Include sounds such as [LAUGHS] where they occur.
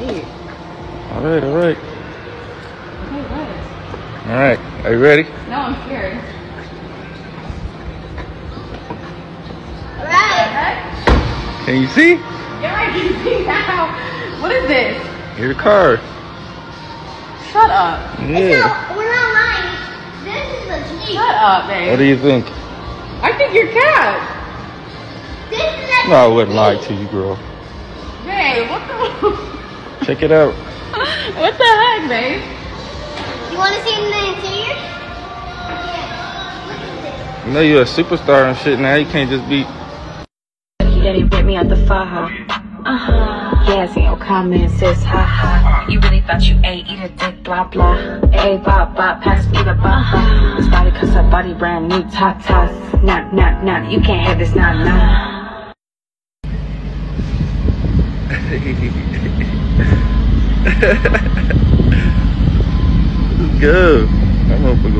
Wait. All right, all right. Okay, what? All right. Are you ready? No, I'm scared. Right. Can you see? Yeah, I can see now. What is this? Your car. Shut up. It's Yeah. not, we're not lying. This is a Jeep. Shut up, babe. What do you think? I think you're cat. This is a No, I wouldn't lie to you, girl. Babe, what the [LAUGHS] Check it out. [LAUGHS] What the heck, babe? You want to see in the interior? Yeah. Look at this. You know you're a superstar and shit now. You can't just be. Daddy ripped me out the faja. Uh-huh. Gas in your comments says ha ha. You really thought you ate, eat a dick, blah blah. Hey, bop bop, pass me the bop. This body cause her body brand new tatas. Nah, nah, nah, you can't have this, nah, nah. [LAUGHS] [LAUGHS] Let's go. That motherfucker